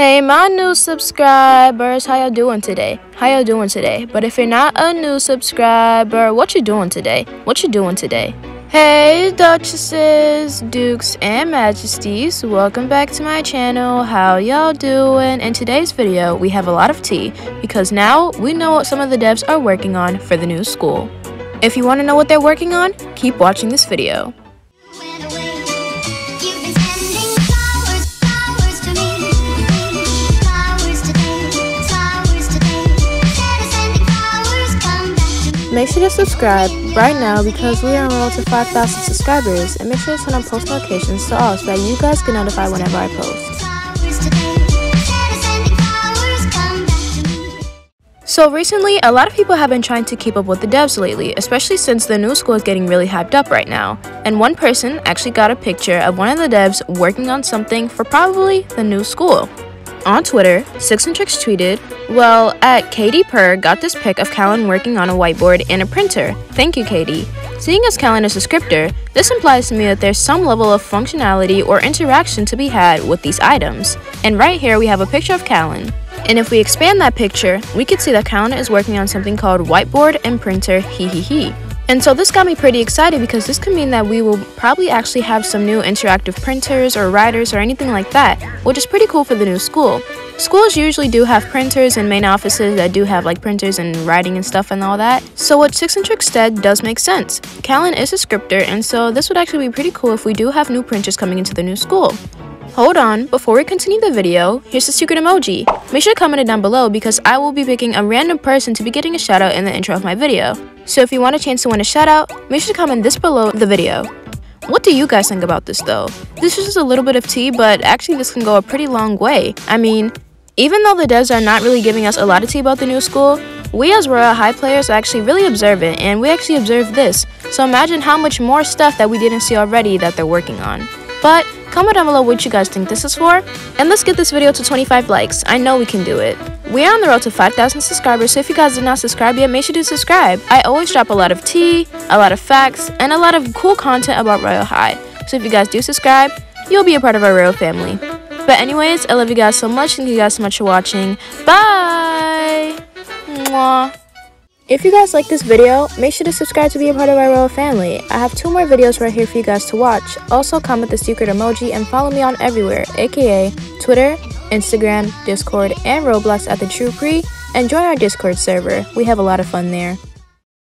Hey my new subscribers, how y'all doing today? How y'all doing today? But if you're not a new subscriber, what you doing today? What you doing today? Hey duchesses, dukes, and majesties, welcome back to my channel. How y'all doing? In today's video, we have a lot of tea because now we know what some of the devs are working on for the new school. If you want to know what they're working on, keep watching this video. Make sure to subscribe right now because we are on to 5,000 subscribers and make sure to turn on post notifications to all so that you guys get notified whenever I post. So recently, a lot of people have been trying to keep up with the devs lately, especially since the new school is getting really hyped up right now. And one person actually got a picture of one of the devs working on something for probably the new school. On Twitter, Sixentrix tweeted, Well, at Katie Purr got this pic of Calin working on a whiteboard and a printer. Thank you, Katie. Seeing as Calin is a scripter, this implies to me that there's some level of functionality or interaction to be had with these items. And right here we have a picture of Calin. And if we expand that picture, we could see that Calin is working on something called whiteboard and printer hee hee hee. And so this got me pretty excited because this could mean that we will probably actually have some new interactive printers or writers or anything like that, which is pretty cool for the new school. Schools usually do have printers and main offices that do have like printers and writing and stuff and all that. So what Sixentrix said does make sense. Calin is a scripter and so this would actually be pretty cool if we do have new printers coming into the new school. Hold on, before we continue the video, here's the secret emoji. Make sure to comment it down below because I will be picking a random person to be getting a shout out in the intro of my video. So if you want a chance to win a shout out, make sure to comment this below the video. What do you guys think about this though? This is just a little bit of tea, but actually this can go a pretty long way. I mean, even though the devs are not really giving us a lot of tea about the new school, we as Royale High players are actually really observant and we actually observed this. So imagine how much more stuff that we didn't see already that they're working on. But Comment down below what you guys think this is for. And let's get this video to 25 likes. I know we can do it. We are on the road to 5,000 subscribers, so if you guys did not subscribe yet, make sure to subscribe. I always drop a lot of tea, a lot of facts, and a lot of cool content about Royale High. So if you guys do subscribe, you'll be a part of our Royal family. But anyways, I love you guys so much. Thank you guys so much for watching. Bye! Mwah. If you guys like this video, make sure to subscribe to be a part of our royal family. I have two more videos right here for you guys to watch. Also comment the secret emoji and follow me on everywhere, aka Twitter, Instagram, Discord, and Roblox at the True Prii, and join our Discord server. We have a lot of fun there.